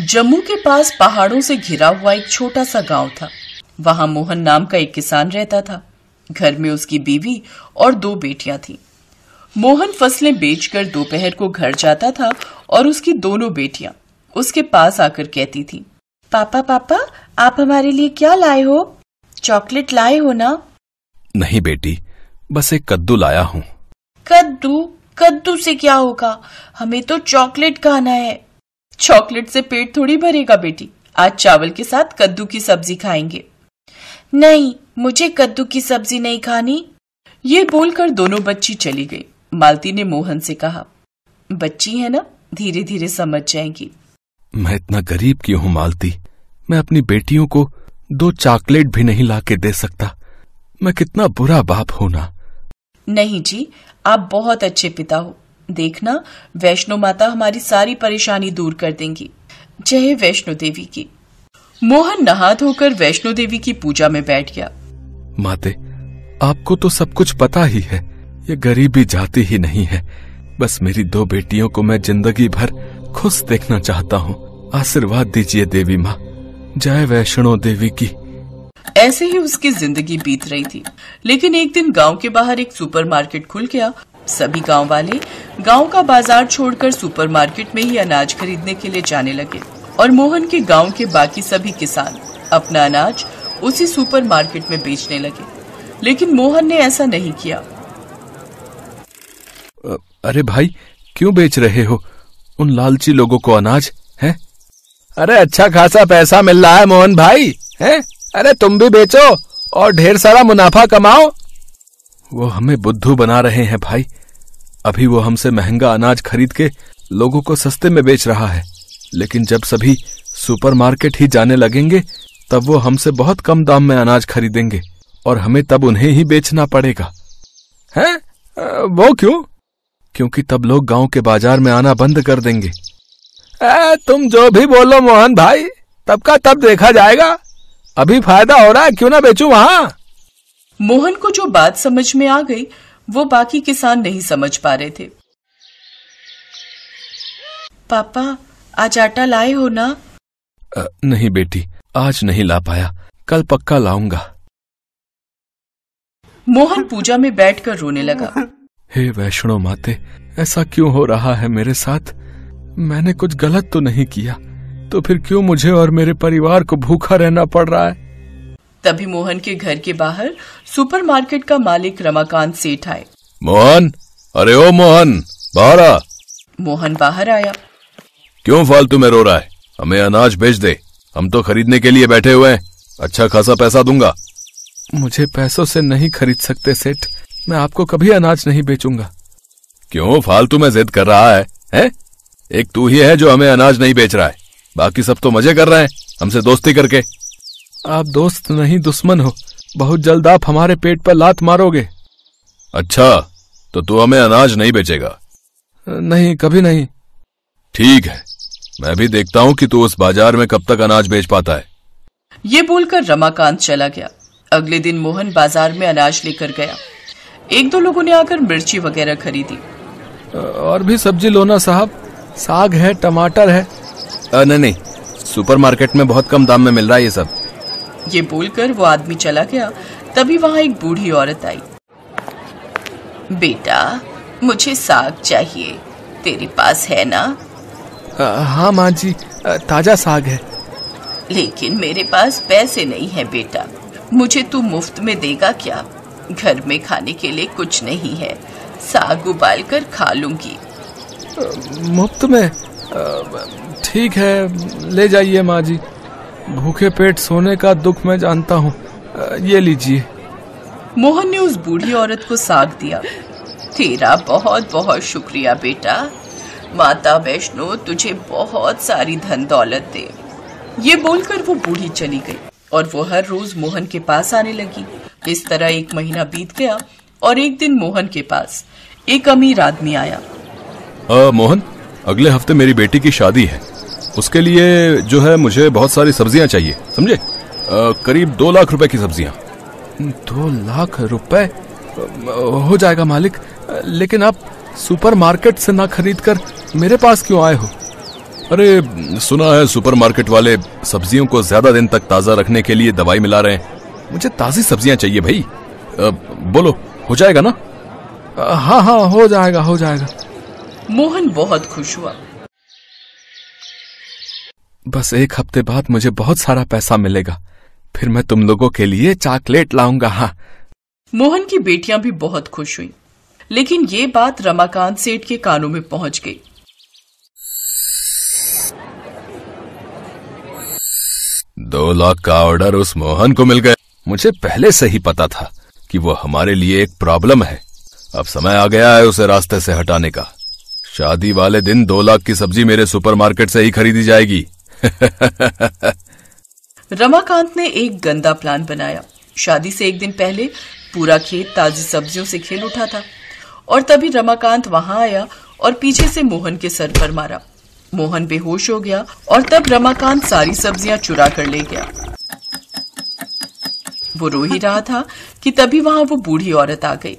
जम्मू के पास पहाड़ों से घिरा हुआ एक छोटा सा गाँव था। वहाँ मोहन नाम का एक किसान रहता था। घर में उसकी बीवी और दो बेटियाँ थीं। मोहन फ़सलें बेचकर दोपहर को घर जाता था और उसकी दोनों बेटियाँ उसके पास आकर कहती थीं, पापा पापा आप हमारे लिए क्या लाए हो? चॉकलेट लाए हो ना? नहीं बेटी बस एक कद्दू लाया हूँ। कद्दू? कद्दू से क्या होगा? हमें तो चॉकलेट खाना है। चॉकलेट से पेट थोड़ी भरेगा बेटी। आज चावल के साथ कद्दू की सब्ज़ी खाएँगे। नहीं मुझे कद्दू की सब्ज़ी नहीं खानी। ये बोलकर दोनों बच्ची चली गई। मालती ने मोहन से कहा बच्ची है ना? धीरे धीरे समझ जाएँगी। मैं इतना गरीब क्यों हूँ मालती? मैं अपनी बेटियों को दो चॉकलेट भी नहीं ला के दे सकता। मैं कितना बुरा बाप हूँ ना? नहीं जी आप बहुत अच्छे पिता हो। देखना वैष्णो माता हमारी सारी परेशानी दूर कर देंगी। जय वैष्णो देवी की। मोहन नहा धोकर वैष्णो देवी की पूजा में बैठ गया। माते आपको तो सब कुछ पता ही है। ये गरीबी जाती ही नहीं है। बस मेरी दो बेटियों को मैं ज़िंदगी भर खुश देखना चाहता हूँ। आशीर्वाद दीजिए देवी माँ। जय वैष्णो देवी की। ऐसे ही उसकी ज़िंदगी बीत रही थी। लेकिन एक दिन गाँव के बाहर एक सुपरमार्केट खुल गया सभी गाँव वाले गाँव का बाज़ार छोड़कर सुपरमार्केट में ही अनाज खरीदने के लिए जाने लगे और मोहन के गाँव के बाकी सभी किसान अपना अनाज उसी सुपरमार्केट में बेचने लगे। लेकिन मोहन ने ऐसा नहीं किया। अरे भाई, क्यों बेच रहे हो? उन लालची लोगों को अनाज, है? अरे अच्छा खासा पैसा मिल रहा है मोहन भाई, है? अरे तुम भी बेचो और ढेर सारा मुनाफा कमाओ। वो हमें बुद्धू बना रहे हैं भाई। अभी वो हमसे महँगा अनाज खरीद के लोगों को सस्ते में बेच रहा है। लेकिन जब सभी सुपरमार्केट ही जाने लगेंगे तब वो हमसे बहुत कम दाम में अनाज खरीदेंगे और हमें तब उन्हें ही बेचना पड़ेगा। है? वो क्यों? क्योंकि तब लोग गाँव के बाज़ार में आना बंद कर देंगे। ए, तुम जो भी बोलो मोहन भाई तब का तब देखा जाएगा। अभी फ़ायदा हो रहा है क्यों ना बेचू वहाँ? मोहन को जो बात समझ में आ गई वो बाकी किसान नहीं समझ पा रहे थे। पापा आज आटा लाए हो ना? आ, नहीं बेटी आज नहीं ला पाया। कल पक्का लाऊँगा। मोहन पूजा में बैठकर रोने लगा। हे वैष्णो माते ऐसा क्यों हो रहा है मेरे साथ? मैंने कुछ गलत तो नहीं किया तो फिर क्यों मुझे और मेरे परिवार को भूखा रहना पड़ रहा है? तभी मोहन के घर के बाहर सुपरमार्केट का मालिक रमाकांत सेठ आए। मोहन? अरे ओ मोहन बाहर आ। मोहन बाहर आया। क्यों फालतू में रो रहा है? हमें अनाज भेज दे। हम तो खरीदने के लिए बैठे हुए हैं। अच्छा खासा पैसा दूँगा। मुझे पैसों से नहीं खरीद सकते सेठ। मैं आपको कभी अनाज नहीं बेचूँगा। क्यों फालतू में जिद कर रहा है हैं? एक तू ही है जो हमें अनाज नहीं बेच रहा है। बाकी सब तो मज़े कर रहे हैं हमसे दोस्ती करके। आप दोस्त नहीं दुश्मन हो। बहुत जल्द आप हमारे पेट पर लात मारोगे। अच्छा तो तू हमें अनाज नहीं बेचेगा। नहीं कभी नहीं। ठीक है मैं भी देखता हूँ कि तू उस बाज़ार में कब तक अनाज बेच पाता है। ये बोलकर रमाकांत चला गया। अगले दिन मोहन बाज़ार में अनाज लेकर गया। एक दो लोगों ने आकर मिर्ची वगैरह खरीदी। और भी सब्ज़ी लो ना साहब। साग है टमाटर है। नहीं नहीं सुपरमार्केट में बहुत कम दाम में मिल रहा है ये सब। ये बोलकर वो आदमी चला गया। तभी वहाँ एक बूढ़ी औरत आई। बेटा मुझे साग चाहिए। तेरे पास है ना? आ, हाँ माँ जी ताज़ा साग है। लेकिन मेरे पास पैसे नहीं है बेटा। मुझे तू मुफ़्त में देगा क्या? घर में खाने के लिए कुछ नहीं है। साग उबाल कर खा लूँगी। मुफ़्त में? ठीक है ले जाइए माँ जी। भूखे पेट सोने का दुख मैं जानता हूँ। ये लीजिए। मोहन ने उस बूढ़ी औरत को साग दिया। तेरा बहुत बहुत शुक्रिया बेटा। माता वैष्णो तुझे बहुत सारी धन दौलत दे। ये बोलकर वो बूढ़ी चली गई और वो हर रोज मोहन के पास आने लगी। इस तरह एक महीना बीत गया और एक दिन मोहन के पास एक अमीर आदमी आया। आ, मोहन अगले हफ़्ते मेरी बेटी की शादी है। उसके लिए जो है मुझे बहुत सारी सब्ज़ियाँ चाहिए समझे? करीब दो लाख रुपए की सब्ज़ियाँ। दो लाख रुपए? हो जाएगा मालिक लेकिन आप सुपरमार्केट से ना खरीद कर मेरे पास क्यों आए हो? अरे सुना है सुपरमार्केट वाले सब्जियों को ज़्यादा दिन तक ताज़ा रखने के लिए दवाई मिला रहे हैं। मुझे ताजी सब्ज़ियाँ चाहिए भाई। बोलो हो जाएगा ना? हाँ हाँ हो जाएगा हो जाएगा। मोहन बहुत खुश हुआ। बस एक हफ़्ते बाद मुझे बहुत सारा पैसा मिलेगा। फिर मैं तुम लोगों के लिए चॉकलेट लाऊँगा हाँ। मोहन की बेटियाँ भी बहुत खुश हुई लेकिन ये बात रमाकांत सेठ के कानों में पहुँच गई। दो लाख का ऑर्डर उस मोहन को मिल गया। मुझे पहले से ही पता था कि वो हमारे लिए एक प्रॉब्लम है। अब समय आ गया है उसे रास्ते से हटाने का। शादी वाले दिन दो लाख की सब्ज़ी मेरे सुपरमार्केट से ही खरीदी जाएगी। रमाकांत ने एक गंदा प्लान बनाया। शादी से एक दिन पहले पूरा खेत ताजी सब्जियों से खेल उठा था और तभी रमाकांत वहाँ आया और पीछे से मोहन के सर पर मारा। मोहन बेहोश हो गया और तब रमाकांत सारी सब्ज़ियाँ चुरा कर ले गया। वो रो ही रहा था कि तभी वहाँ वो बूढ़ी औरत आ गई।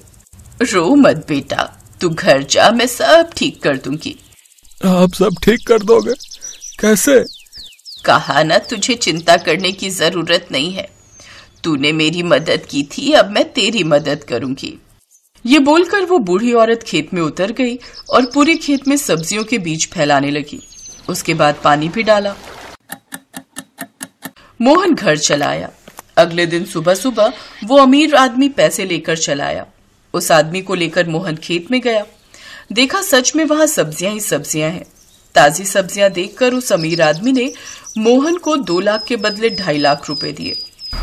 रो मत बेटा, तू घर जा, मैं सब ठीक कर दूँगी। आप सब ठीक कर दोगे? कैसे? कहा ना, तुझे चिंता करने की ज़रूरत नहीं है। तूने मेरी मदद की थी, अब मैं तेरी मदद करूँगी। ये बोलकर वो बूढ़ी औरत खेत में उतर गई और पूरे खेत में सब्जियों के बीज फैलाने लगी। उसके बाद पानी भी डाला। मोहन घर चलाया अगले दिन सुबह सुबह वो अमीर आदमी पैसे लेकर चलाया उस आदमी को लेकर मोहन खेत में गया। देखा सच में वहाँ सब्ज़ियाँ ही सब्ज़ियाँ हैं। ताजी सब्ज़ियाँ देखकर उस अमीर आदमी ने मोहन को दो लाख के बदले ढाई लाख रुपए दिए।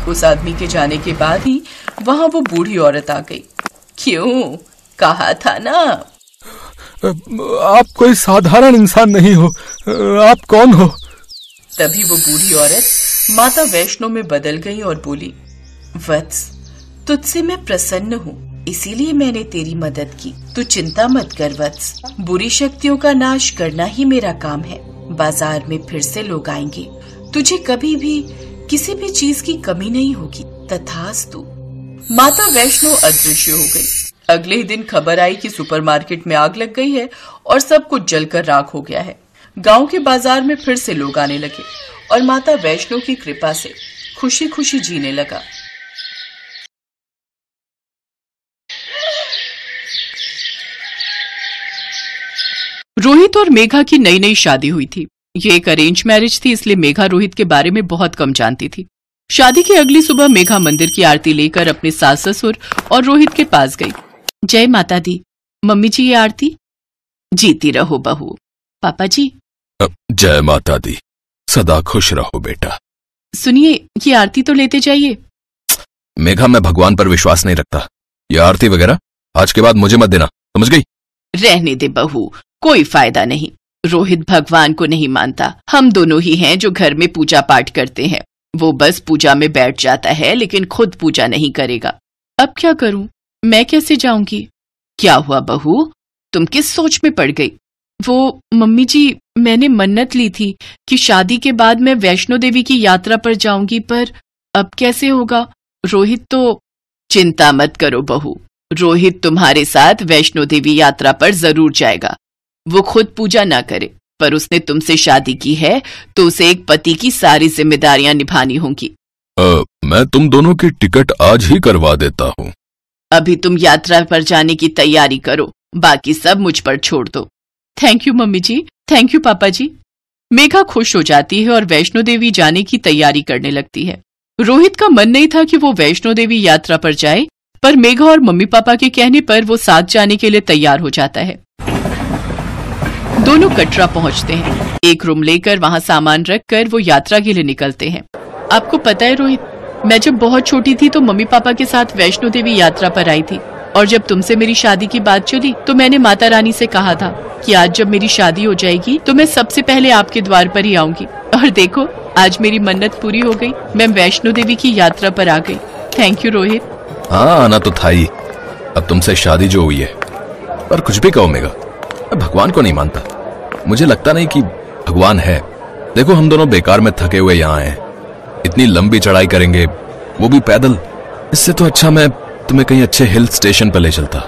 उस आदमी के जाने के बाद ही वहाँ वो बूढ़ी औरत आ गई। क्यों? कहा था ना। आप कोई साधारण इंसान नहीं हो। आप कौन हो? तभी वो बूढ़ी औरत माता वैष्णो में बदल गई और बोली वत्स तुझसे मैं प्रसन्न हूँ। इसीलिए मैंने तेरी मदद की। तू चिंता मत कर, वत्स। बुरी शक्तियों का नाश करना ही मेरा काम है। बाज़ार में फिर से लोग आएँगे। तुझे कभी भी किसी भी चीज़ की कमी नहीं होगी। तथास्तु। माता वैष्णो अदृश्य हो गई। अगले ही दिन खबर आई कि सुपरमार्केट में आग लग गई है और सब कुछ जलकर राख हो गया है। गाँव के बाज़ार में फिर से लोग आने लगे और माता वैष्णो की कृपा से खुशी खुशी जीने लगा। रोहित और मेघा की नई नई शादी हुई थी। ये एक अरेंज मैरिज थी इसलिए मेघा रोहित के बारे में बहुत कम जानती थी। शादी की अगली सुबह मेघा मंदिर की आरती लेकर अपने सास ससुर और रोहित के पास गई। जय माता दी मम्मी जी ये आरती? जीती रहो बहू। पापा जी? जय माता दी सदा खुश रहो बेटा। सुनिए ये आरती तो लेते जाइए। मेघा मैं भगवान पर विश्वास नहीं रखता। ये आरती वगैरह? आज के बाद मुझे मत देना। समझ गई? रहने दे बहू, कोई फ़ायदा नहीं। रोहित भगवान को नहीं मानता। हम दोनों ही हैं जो घर में पूजा पाठ करते हैं। वो बस पूजा में बैठ जाता है, लेकिन खुद पूजा नहीं करेगा। अब क्या करूँ? मैं कैसे जाऊँगी? क्या हुआ बहू? तुम किस सोच में पड़ गई? वो, मम्मी जी, मैंने मन्नत ली थी कि शादी के बाद मैं वैष्णो देवी की यात्रा पर जाऊँगी, पर अब कैसे होगा? रोहित तो चिंता मत करो बहू। रोहित तुम्हारे साथ वैष्णो देवी यात्रा पर ज़रूर जाएगा। वो खुद पूजा ना करे पर उसने तुमसे शादी की है तो उसे एक पति की सारी जिम्मेदारियाँ निभानी होंगी। अ, मैं तुम दोनों की टिकट आज ही करवा देता हूँ। अभी तुम यात्रा पर जाने की तैयारी करो बाकी सब मुझ पर छोड़ दो। Thank you mummy ji. Thank you papa ji. Megha खुश हो जाती है और वैष्णो देवी जाने की तैयारी करने लगती है। रोहित का मन नहीं था कि वो वैष्णो देवी यात्रा पर जाए पर मेघा और मम्मी पापा के कहने पर वो साथ जाने के लिए तैयार हो जाता है। दोनों कटरा पहुँचते हैं। एक रूम लेकर वहाँ सामान रखकर वो यात्रा के लिए निकलते हैं। आपको पता है रोहित, मैं जब बहुत छोटी थी तो मम्मी पापा के साथ वैष्णो देवी यात्रा पर आई थी। और जब तुमसे मेरी शादी की बात चली तो मैंने माता रानी से कहा था कि आज जब मेरी शादी हो जाएगी तो मैं सबसे पहले आपके द्वार पर ही आऊँगी। और देखो, आज मेरी मन्नत पूरी हो गई। मैं वैष्णो देवी की यात्रा पर आ गई। Thank you Rohit. हाँ आना तो था ही। अब तुमसे शादी जो हुई है, पर कुछ भी कहो मेगा मैं भगवान को नहीं मानता। मुझे लगता नहीं कि भगवान है। देखो, हम दोनों बेकार में थके हुए यहाँ हैं। इतनी लंबी चढ़ाई करेंगे, वो भी पैदल। इससे तो अच्छा मैं तुम्हें कहीं अच्छे हिल स्टेशन पर ले चलता।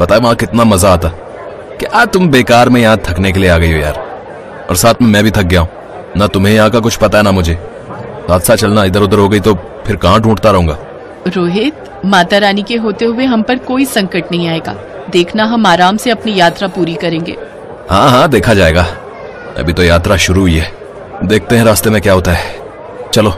पता है वहाँ कितना मज़ा आता। क्या तुम बेकार में यहाँ थकने के लिए आ गई हो यार? और साथ में मैं भी थक गया हूँ। ना तुम्हें यहाँ का कुछ पता है ना मुझे। हादसा चलना इधर उधर हो गई तो फिर कहाँ ढूंढता रहूँगा? रोहित माता रानी के होते हुए हम पर कोई संकट नहीं आएगा। देखना हम आराम से अपनी यात्रा पूरी करेंगे। हाँ हाँ देखा जाएगा। अभी तो यात्रा शुरू हुई है। देखते हैं रास्ते में क्या होता है। चलो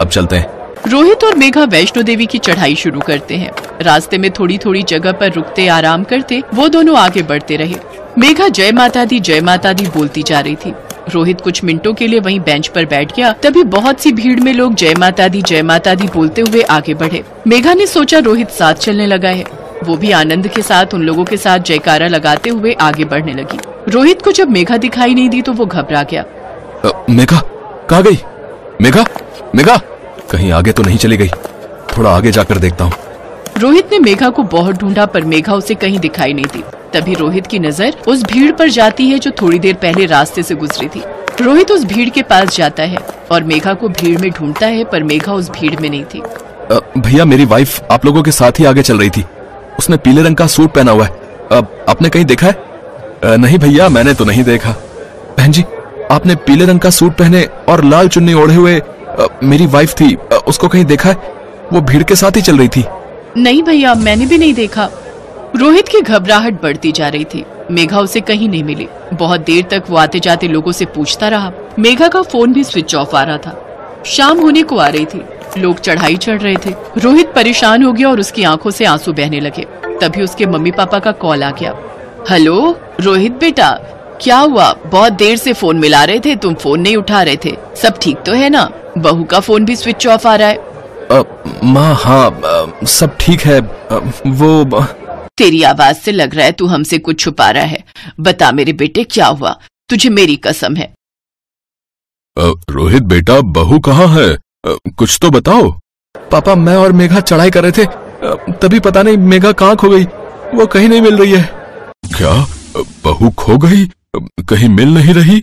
अब चलते हैं। रोहित और मेघा वैष्णो देवी की चढ़ाई शुरू करते हैं। रास्ते में थोड़ी थोड़ी जगह पर रुकते आराम करते वो दोनों आगे बढ़ते रहे। मेघा जय माता दी जय माता दी बोलती जा रही थी। रोहित कुछ मिनटों के लिए वहीं बेंच पर बैठ गया। तभी बहुत सी भीड़ में लोग जय माता दी जय माता दी बोलते हुए आगे बढ़े। मेघा ने सोचा रोहित साथ चलने लगा है। वो भी आनंद के साथ उन लोगों के साथ जयकारा लगाते हुए आगे बढ़ने लगी। रोहित को जब मेघा दिखाई नहीं दी तो वो घबरा गया। मेघा कहा गई? मेघा मेघा कहीं आगे तो नहीं चली गई। थोड़ा आगे जाकर देखता हूँ। रोहित ने मेघा को बहुत ढूंढा पर मेघा उसे कहीं दिखाई नहीं दी। तभी रोहित की नज़र उस भीड़ पर जाती है जो थोड़ी देर पहले रास्ते से गुजरी थी। रोहित उस भीड़ के पास जाता है और मेघा को भीड़ में ढूंढता है पर मेघा उस भीड़ में नहीं थी। भैया मेरी वाइफ आप लोगों के साथ ही आगे चल रही थी। उसने पीले रंग का सूट पहना हुआ है। अब आपने कहीं देखा है? नहीं भैया मैंने तो नहीं देखा। बहन जी आपने पीले रंग का सूट पहने और लाल चुन्नी ओढ़े हुए मेरी वाइफ थी। उसको कहीं देखा है? वो भीड़ के साथ ही चल रही थी। नहीं भैया मैंने भी नहीं देखा। रोहित की घबराहट बढ़ती जा रही थी। मेघा उसे कहीं नहीं मिली। बहुत देर तक वो आते जाते लोगों से पूछता रहा। मेघा का फ़ोन भी स्विच ऑफ़ आ रहा था। शाम होने को आ रही थी। लोग चढ़ाई चढ़ रहे थे। रोहित परेशान हो गया और उसकी आँखों से आँसू बहने लगे। तभी उसके मम्मी पापा का कॉल आ गया। हेलो रोहित बेटा क्या हुआ? बहुत देर से फ़ोन मिला रहे थे तुम फ़ोन नहीं उठा रहे थे। सब ठीक तो है ना? बहू का फ़ोन भी स्विच ऑफ़ आ रहा है। माँ हाँ सब ठीक है। आ, वो तेरी आवाज़ से लग रहा है तू हमसे कुछ छुपा रहा है। बता मेरे बेटे क्या हुआ? तुझे मेरी कसम है। रोहित बेटा बहू कहाँ है? कुछ तो बताओ। पापा मैं और मेघा चढ़ाई कर रहे थे। तभी पता नहीं मेघा कहाँ खो गई। वो कहीं नहीं मिल रही है। क्या? बहू खो गई? कहीं मिल नहीं रही?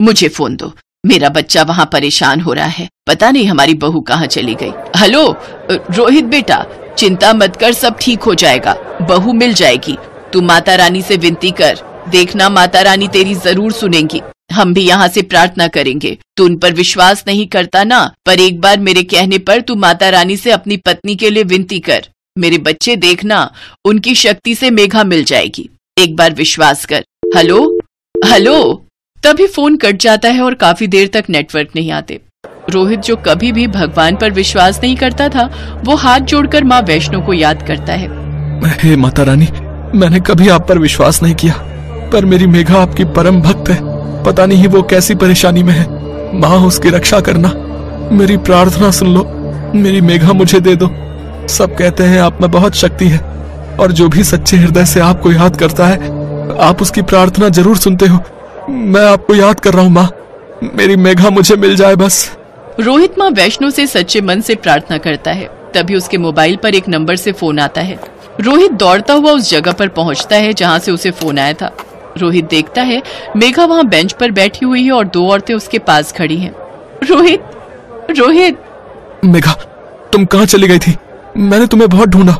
मुझे फ़ोन दो। मेरा बच्चा वहाँ परेशान हो रहा है। पता नहीं हमारी बहू कहाँ चली गई। हेलो? रोहित बेटा चिंता मत कर, सब ठीक हो जाएगा। बहू मिल जाएगी। तू माता रानी से विनती कर। देखना, माता रानी तेरी ज़रूर सुनेंगी। हम भी यहाँ से प्रार्थना करेंगे। तू उन पर विश्वास नहीं करता ना, पर एक बार मेरे कहने पर तू माता रानी से अपनी पत्नी के लिए विनती कर। मेरे बच्चे देखना, उनकी शक्ति से मेघा मिल जाएगी। एक बार विश्वास कर। हेलो? हेलो? तभी फ़ोन कट जाता है और काफ़ी देर तक नेटवर्क नहीं आते। रोहित जो कभी भी भगवान पर विश्वास नहीं करता था, वो हाथ जोड़कर माँ वैष्णो को याद करता है। हे माता रानी, मैंने कभी आप पर विश्वास नहीं किया, पर मेरी मेघा आपकी परम भक्त है। पता नहीं वो कैसी परेशानी में है। माँ, उसकी रक्षा करना। मेरी प्रार्थना सुन लो। मेरी मेघा मुझे दे दो। सब कहते हैं आप में बहुत शक्ति है, और जो भी सच्चे हृदय से आपको याद करता है, आप उसकी प्रार्थना ज़रूर सुनते हो। मैं आपको याद कर रहा हूँ, माँ। मेरी मेघा मुझे मिल जाए बस। रोहित माँ वैष्णो से सच्चे मन से प्रार्थना करता है। तभी उसके मोबाइल पर एक नंबर से फ़ोन आता है। रोहित दौड़ता हुआ उस जगह पर पहुँचता है जहाँ से उसे फ़ोन आया था। रोहित देखता है मेघा वहाँ बेंच पर बैठी हुई है और दो औरतें उसके पास खड़ी हैं। रोहित रोहित। मेघा तुम कहाँ चली गई थी? मैंने तुम्हें बहुत ढूंढा।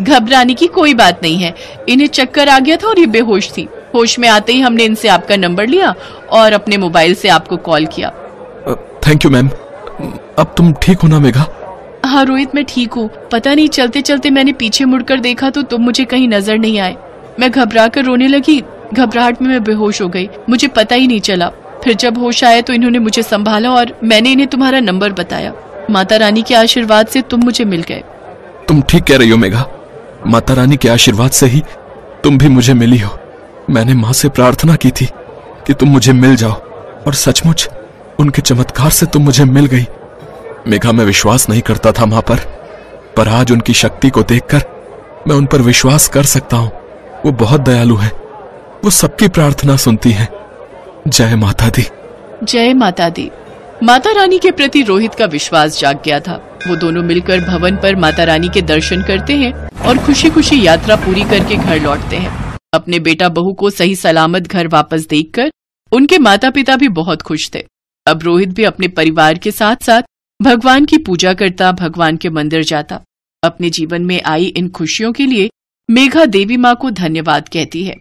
घबराने की कोई बात नहीं है। इन्हें चक्कर आ गया था और ये बेहोश थी। होश में आते ही हमने इनसे आपका नंबर लिया और अपने मोबाइल से आपको कॉल किया। Thank you ma'am. अब तुम ठीक हो ना मेघा? हाँ रोहित मैं ठीक हूँ। पता नहीं चलते चलते मैंने पीछे मुड़कर देखा तो तुम मुझे कहीं नज़र नहीं आए। मैं घबरा कर रोने लगी। घबराहट में मैं बेहोश हो गई। मुझे पता ही नहीं चला। फिर जब होश आया तो इन्होंने मुझे संभाला और मैंने इन्हें तुम्हारा नंबर बताया। माता रानी के आशीर्वाद से तुम मुझे मिल गए। तुम ठीक कह रही हो मेघा। माता रानी के आशीर्वाद से ही तुम भी मुझे मिली हो। मैंने माँ से प्रार्थना की थी कि तुम मुझे मिल जाओ। और सचमुच उनके चमत्कार से तुम मुझे मिल गई। मेघा मैं विश्वास नहीं करता था माँ पर पर आज उनकी शक्ति को देखकर मैं उन पर विश्वास कर सकता हूँ। वो बहुत दयालु है। वो सबकी प्रार्थना सुनती है। जय माता दी। जय माता दी। माता रानी के प्रति रोहित का विश्वास जाग गया था। वो दोनों मिलकर भवन पर माता रानी के दर्शन करते हैं और खुशी खुशी यात्रा पूरी करके घर लौटते हैं। अपने बेटा बहू को सही सलामत घर वापस देखकर उनके माता पिता भी बहुत खुश थे। अब रोहित भी अपने परिवार के साथ साथ भगवान की पूजा करता, भगवान के मंदिर जाता। अपने जीवन में आई इन खुशियों के लिए मेघा देवी माँ को धन्यवाद कहती है।